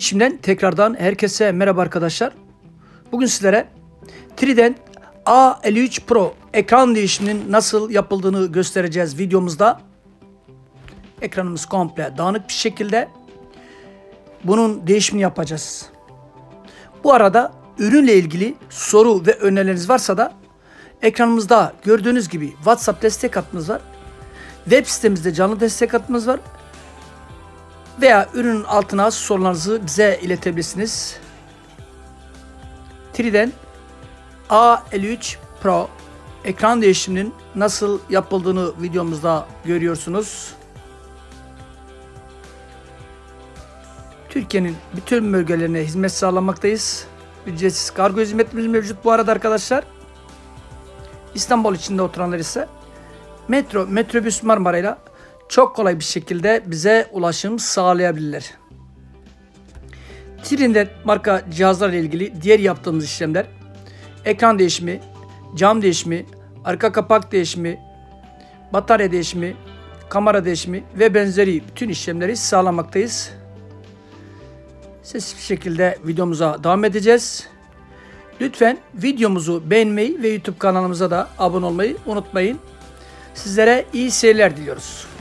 Şimdiden tekrardan herkese merhaba arkadaşlar. Bugün sizlere Trident A53 Pro ekran değişiminin nasıl yapıldığını göstereceğiz videomuzda. Ekranımız komple dağınık bir şekilde bunun değişimini yapacağız. Bu arada ürünle ilgili soru ve önerileriniz varsa da ekranımızda gördüğünüz gibi WhatsApp destek hattımız var. Web sitemizde canlı destek hattımız var veya ürünün altına sorularınızı bize iletebilirsiniz. Trident A53 Pro ekran değişiminin nasıl yapıldığını videomuzda görüyorsunuz. Türkiye'nin bütün bölgelerine hizmet sağlamaktayız. Ücretsiz kargo hizmetimiz mevcut bu arada arkadaşlar. İstanbul içinde oturanlar ise metro, metrobüs Marmara ile çok kolay bir şekilde bize ulaşım sağlayabilirler. Trinidad marka cihazlarla ilgili diğer yaptığımız işlemler ekran değişimi, cam değişimi, arka kapak değişimi, batarya değişimi, kamera değişimi ve benzeri bütün işlemleri sağlamaktayız. Sesli şekilde videomuza devam edeceğiz. Lütfen videomuzu beğenmeyi ve YouTube kanalımıza da abone olmayı unutmayın. Sizlere iyi seyirler diliyoruz.